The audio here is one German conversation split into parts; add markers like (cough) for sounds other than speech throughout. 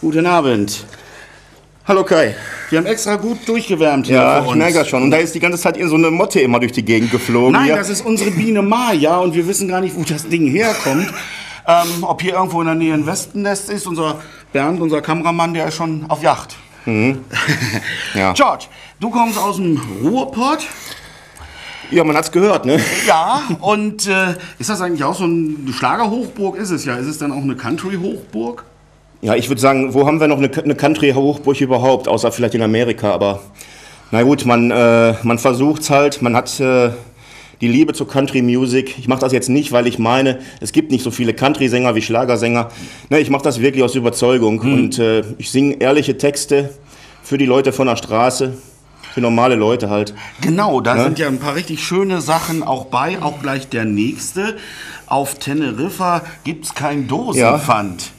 Guten Abend. Hallo Kai. Wir haben extra gut durchgewärmt hier Ja, für ich uns. merke das schon. Und da ist die ganze Zeit so eine Motte immer durch die Gegend geflogen. Nein, hier. das ist unsere Biene Maja und wir wissen gar nicht, wo das Ding herkommt. Ähm, ob hier irgendwo in der Nähe ein Wespennest ist. Unser Bernd, unser Kameramann, der ist schon auf Yacht. Mhm. (laughs) Ja. George, du kommst aus dem Ruhrpott. ja, man hat's gehört, ne? Ja, und äh, ist das eigentlich auch so ein Schlagerhochburg? Ist es ja. Ist es dann auch eine Country-Hochburg? Ja, ich würde sagen, wo haben wir noch eine, eine Country-Hochburg überhaupt? Außer vielleicht in Amerika, aber na gut, man, äh, man versucht's halt. Man hat äh, die Liebe zur Country-Music. Ich mache das jetzt nicht, weil ich meine, es gibt nicht so viele Country-Sänger wie Schlagersänger. Ne, ich mache das wirklich aus Überzeugung. Und äh, ich singe ehrliche Texte für die Leute von der Straße, für normale Leute halt. Genau, da sind ja ein paar richtig schöne Sachen auch bei. Auch gleich der nächste. Auf Teneriffa gibt's kein Dosenpfand.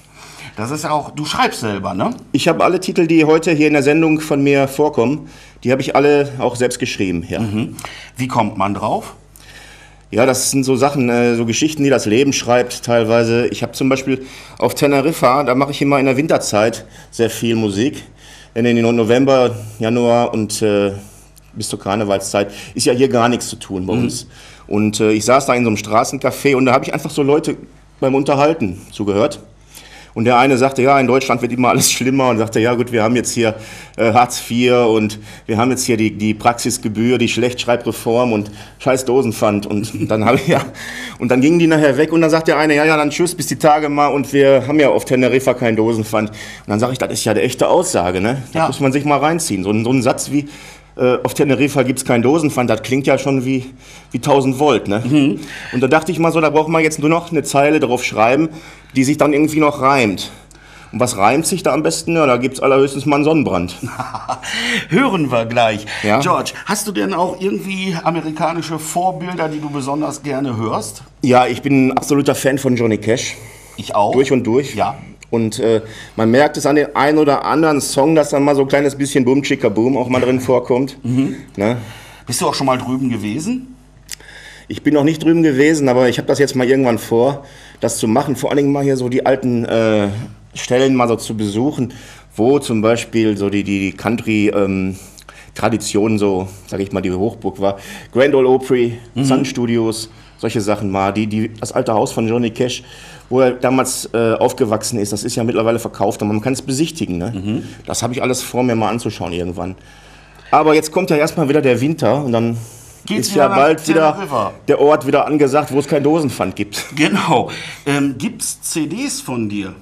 Das ist auch, du schreibst selber, ne? Ich habe alle Titel, die heute hier in der Sendung von mir vorkommen, die habe ich alle auch selbst geschrieben. Ja. Wie kommt man drauf? Ja, das sind so Sachen, äh, so Geschichten, die das Leben schreibt teilweise. Ich habe zum Beispiel auf Teneriffa, da mache ich immer in der Winterzeit sehr viel Musik. In den November, Januar und äh, bis zur Karnevalszeit ist ja hier gar nichts zu tun bei uns. Und äh, ich saß da in so einem Straßencafé und da habe ich einfach so Leute beim Unterhalten zugehört. Und der eine sagte, ja, in Deutschland wird immer alles schlimmer und sagte, ja gut, wir haben jetzt hier äh, Hartz IV und wir haben jetzt hier die, die Praxisgebühr, die Schlechtschreibreform und scheiß Dosenpfand. Und dann habe ja, und dann gingen die nachher weg und dann sagt der eine, ja, ja, dann tschüss, bis die Tage mal und wir haben ja auf Teneriffa kein Dosenpfand. Und dann sage ich, das ist ja die echte Aussage, ne? Da Ja. muss man sich mal reinziehen. So, ein- so ein Satz wie, äh, auf Teneriffa gibt's kein Dosenpfand, das klingt ja schon wie, wie 1000 Volt. Ne? Mhm. Und da dachte ich mal so, da braucht man jetzt nur noch eine Zeile drauf schreiben, die sich dann irgendwie noch reimt. Und was reimt sich da am besten? Ja, da gibt's allerhöchstens mal einen Sonnenbrand. (laughs) Hören wir gleich. Ja. George, hast du denn auch irgendwie amerikanische Vorbilder, die du besonders gerne hörst? Ja, ich bin ein absoluter Fan von Johnny Cash. Ich auch. Durch und durch. Ja. Und äh, man merkt es an den einen oder anderen Song, dass da mal so ein kleines bisschen Boom Chicka Boom auch mal drin (laughs) vorkommt. Mhm. Ne? Bist du auch schon mal drüben gewesen? Ich bin noch nicht drüben gewesen, aber ich habe das jetzt mal irgendwann vor, das zu machen. Vor allen Dingen mal hier so die alten äh, Stellen mal so zu besuchen, wo zum Beispiel so die, die, Country ähm, Tradition so, sage ich mal, die Hochburg war. Grand Ole Opry, Sun Studios, solche Sachen mal. Die, die, das alte Haus von Johnny Cash, wo er damals äh, aufgewachsen ist, das ist ja mittlerweile verkauft und man kann es besichtigen. Ne? Das habe ich alles vor, mir mal anzuschauen irgendwann. Aber jetzt kommt ja erstmal wieder der Winter und dann Geht's ist ja bald wieder Teneriffa. der Ort wieder angesagt, wo es kein Dosenpfand gibt. Genau. Ähm, gibt's CDs von dir?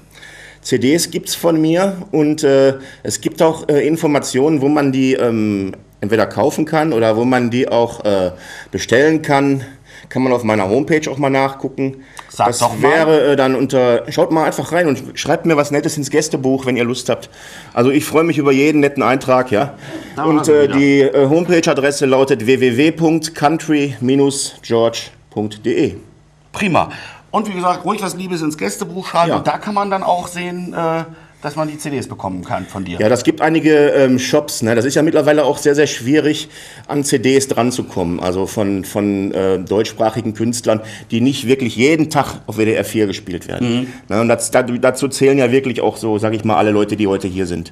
CDs gibt's von mir und äh, es gibt auch äh, Informationen, wo man die ähm, entweder kaufen kann oder wo man die auch äh, bestellen kann. Kann man auf meiner Homepage auch mal nachgucken. Sag das doch wäre äh, dann unter, schaut mal einfach rein und schreibt mir was Nettes ins Gästebuch, wenn ihr Lust habt. Also ich freue mich über jeden netten Eintrag, ja. Da und äh, die äh, Homepage-Adresse lautet www.country-george.de. Prima. Und wie gesagt, ruhig was Liebes ins Gästebuch schreiben. Ja. Und da kann man dann auch sehen, äh, dass man die CDs bekommen kann von dir. Ja, das gibt einige ähm, Shops. Ne? Das ist ja mittlerweile auch sehr, sehr schwierig, an CDs dran zu kommen. Also von, von äh, deutschsprachigen Künstlern, die nicht wirklich jeden Tag auf WDR 4 gespielt werden. Ne? Und das, da- dazu zählen ja wirklich auch so, sage ich mal, alle Leute, die heute hier sind.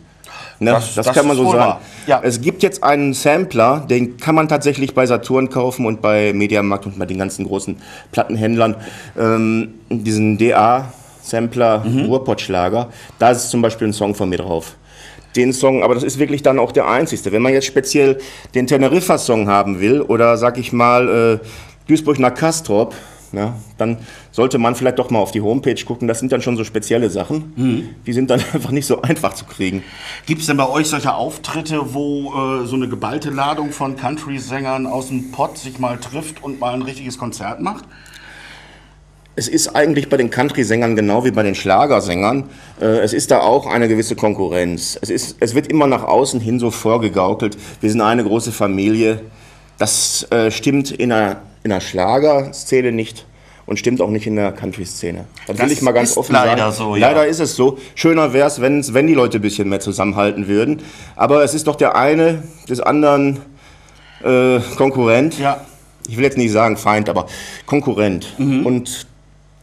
Ne? Das- Das, das kann man so sagen. Ja. Es gibt jetzt einen Sampler, den kann man tatsächlich bei Saturn kaufen und bei Mediamarkt und bei den ganzen großen Plattenhändlern. Ähm, diesen DA-Sampler Mhm. Ruhrpottschlager, da ist zum Beispiel ein Song von mir drauf. Den Song, aber das ist wirklich dann auch der einzigste. Wenn man jetzt speziell den Teneriffa-Song haben will oder sag ich mal äh, Duisburg nach Kastrop, na, dann sollte man vielleicht doch mal auf die Homepage gucken. Das sind dann schon so spezielle Sachen. Mhm. Die sind dann (laughs) einfach nicht so einfach zu kriegen. Gibt es denn bei euch solche Auftritte, wo äh, so eine geballte Ladung von Country-Sängern aus dem Pott sich mal trifft und mal ein richtiges Konzert macht? Es ist eigentlich bei den Country-Sängern genau wie bei den Schlagersängern. Äh, es ist da auch eine gewisse Konkurrenz. Es, ist, es wird immer nach außen hin so vorgegaukelt. Wir sind eine große Familie. Das äh, stimmt in der, in der Schlagerszene nicht und stimmt auch nicht in der Country-Szene. Das, will Das ich mal ganz offen leider sagen. so, ja. Leider ist es so. Schöner wäre es, wenn, wenn die Leute ein bisschen mehr zusammenhalten würden. Aber es ist doch der eine des anderen äh, Konkurrent Ja. ich will jetzt nicht sagen Feind, aber Konkurrent. Und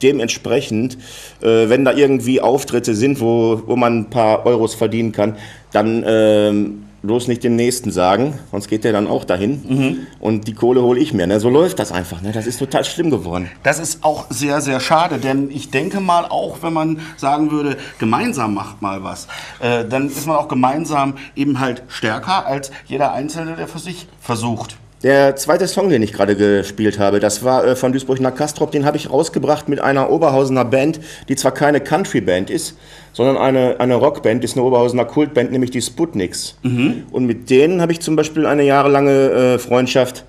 dementsprechend, äh, wenn da irgendwie Auftritte sind, wo, wo man ein paar Euros verdienen kann, dann ähm, bloß nicht dem Nächsten sagen, sonst geht der dann auch dahin mhm. und die Kohle hole ich mir. Ne? So läuft das einfach. Ne? Das ist total schlimm geworden. Das ist auch sehr, sehr schade, denn ich denke mal, auch wenn man sagen würde, gemeinsam macht mal was, äh, dann ist man auch gemeinsam eben halt stärker als jeder Einzelne, der für sich versucht. Der zweite Song, den ich gerade gespielt habe, das war äh, von Duisburg nach Kastrop. Den habe ich rausgebracht mit einer Oberhausener Band, die zwar keine Country-Band ist, sondern eine, eine Rockband, ist eine Oberhausener Kultband, nämlich die Sputniks. Mhm. Und mit denen habe ich zum Beispiel eine jahrelange äh, Freundschaft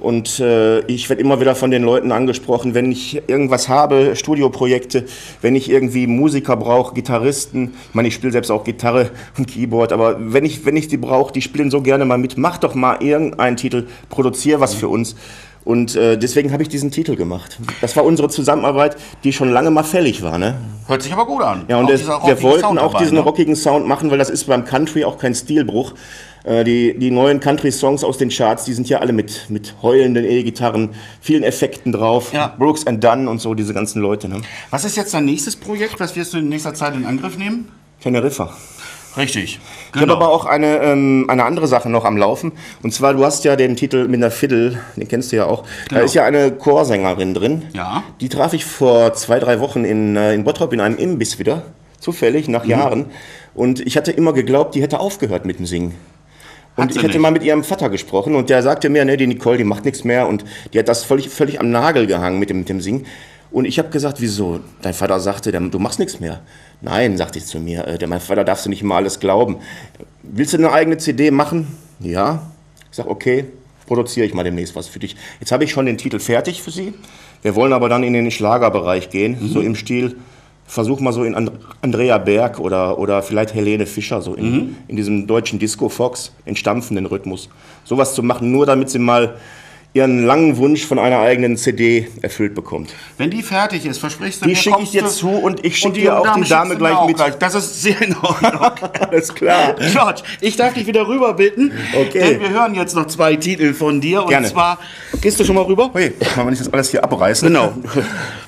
und äh, ich werde immer wieder von den Leuten angesprochen, wenn ich irgendwas habe, Studioprojekte, wenn ich irgendwie Musiker brauche, Gitarristen. Ich meine, ich spiele selbst auch Gitarre (laughs) und Keyboard, aber wenn ich, wenn ich die brauche, die spielen so gerne mal mit. Mach doch mal irgendeinen Titel, produziere was für uns. Und äh, deswegen habe ich diesen Titel gemacht. Das war unsere Zusammenarbeit, die schon lange mal fällig war. Ne? Hört sich aber gut an. Ja, und es, wir wollten Sound auch dabei, diesen ne? rockigen Sound machen, weil das ist beim Country auch kein Stilbruch. Äh, die, die neuen Country-Songs aus den Charts, die sind ja alle mit, mit heulenden E-Gitarren, vielen Effekten drauf. Ja. Brooks and Dunn und so, diese ganzen Leute. Ne? Was ist jetzt dein nächstes Projekt? Was wirst du in nächster Zeit in Angriff nehmen? Teneriffa. Richtig. Genau. Ich habe aber auch eine, ähm, eine andere Sache noch am Laufen. Und zwar, du hast ja den Titel mit der Fiddle, den kennst du ja auch. Genau. Da ist ja eine Chorsängerin drin. Ja. Die traf ich vor zwei, drei Wochen in, äh, in Bottrop in einem Imbiss wieder. Zufällig, nach mhm. Jahren. Und ich hatte immer geglaubt, die hätte aufgehört mit dem Singen. Und ich hätte nicht. mal mit ihrem Vater gesprochen und der sagte mir, ne, die Nicole, die macht nichts mehr und die hat das völlig, völlig am Nagel gehangen mit dem, mit dem Singen. Und ich habe gesagt, wieso? Dein Vater sagte, du machst nichts mehr. Nein, sagte ich zu mir, äh, mein Vater darfst du nicht immer alles glauben. Willst du eine eigene CD machen? Ja. Ich sage, okay, produziere ich mal demnächst was für dich. Jetzt habe ich schon den Titel fertig für Sie. Wir wollen aber dann in den Schlagerbereich gehen, mhm. so im Stil versuch mal so in Andrea Berg oder, oder vielleicht Helene Fischer, so in, mhm. in diesem deutschen Disco-Fox, den stampfenden Rhythmus. Sowas zu machen, nur damit sie mal ihren langen Wunsch von einer eigenen CD erfüllt bekommt. Wenn die fertig ist, versprichst du die mir, Die schicke ich dir zu und ich schicke dir auch Dame die Dame gleich mit. Gleich. Das ist sehr in Ordnung. (laughs) Alles klar. George, ich darf dich wieder rüber bitten. Okay. Denn wir hören jetzt noch zwei Titel von dir. Und Gerne. zwar, gehst du schon mal rüber? Ui, mal, wenn ich das alles hier abreiße. Genau. (laughs)